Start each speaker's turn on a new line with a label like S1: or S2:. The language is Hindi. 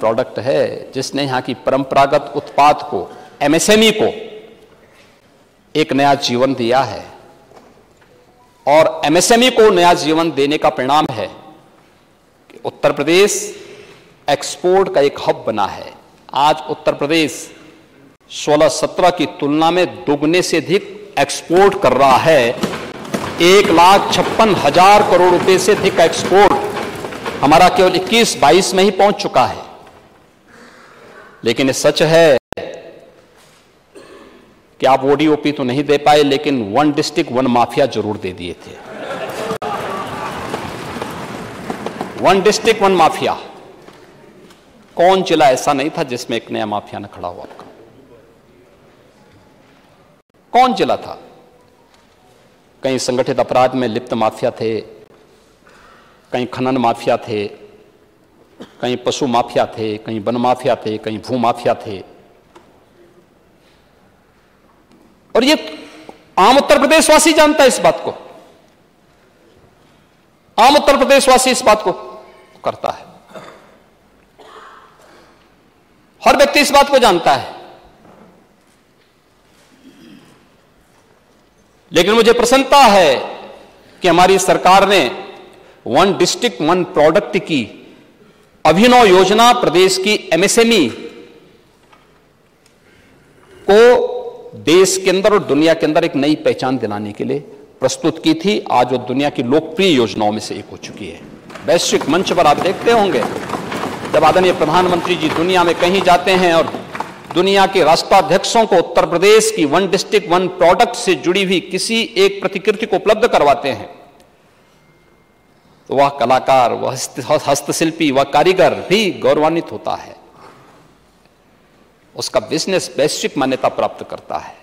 S1: प्रोडक्ट है जिसने यहाँ की परंपरागत उत्पाद को एमएसएमई को एक नया जीवन दिया है। और एमएसएमई को नया जीवन देने का परिणाम है कि उत्तर प्रदेश एक्सपोर्ट का एक हब बना है। आज उत्तर प्रदेश 16-17 की तुलना में दुगने से अधिक एक्सपोर्ट कर रहा है। एक लाख छप्पन हज़ार करोड़ रुपए से अधिक एक्सपोर्ट हमारा केवल 21-22 में ही पहुँच चुका है। लेकिन ये सच है कि आप ओडीओपी तो नहीं दे पाए, लेकिन वन डिस्ट्रिक्ट, वन माफिया ज़रूर दे दिए थे। One district, one mafia. कौन जिला ऐसा नहीं था जिसमें एक नया माफिया न खड़ा हुआ आपका? कौन जिला था? कहीं संगठित अपराध में लिप्त माफिया थे, कहीं खनन माफिया थे कहीं पशु माफिया थे, कहीं वन माफिया थे, कहीं भू माफिया थे। और ये आम उत्तर प्रदेशवासी जानता है इस बात को। आम उत्तर प्रदेशवासी इस बात को करता है। हर व्यक्ति इस बात को जानता है। लेकिन मुझे प्रसन्नता है कि हमारी सरकार ने वन डिस्ट्रिक्ट, वन प्रोडक्ट की अभिनव योजना प्रदेश की एमएसएमई को देश के अंदर और दुनिया के अंदर एक नई पहचान दिलाने के लिए प्रस्तुत की थी। आज वो दुनिया की लोकप्रिय योजनाओं में से एक हो चुकी है। वैश्विक मंच पर आप देखते होंगे, जब आदरणीय प्रधानमंत्री जी दुनिया में कहीं जाते हैं और दुनिया के राष्ट्राध्यक्षों को उत्तर प्रदेश की वन डिस्ट्रिक्ट वन प्रोडक्ट से जुड़ी हुई किसी एक प्रतिकृति को उपलब्ध करवाते हैं तो वह कलाकार, वह हस्तशिल्पी, वह कारीगर भी गौरवान्वित होता है। उसका बिज़नेस वैश्विक मान्यता प्राप्त करता है।